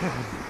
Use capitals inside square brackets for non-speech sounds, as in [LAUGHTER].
Yeah. [LAUGHS]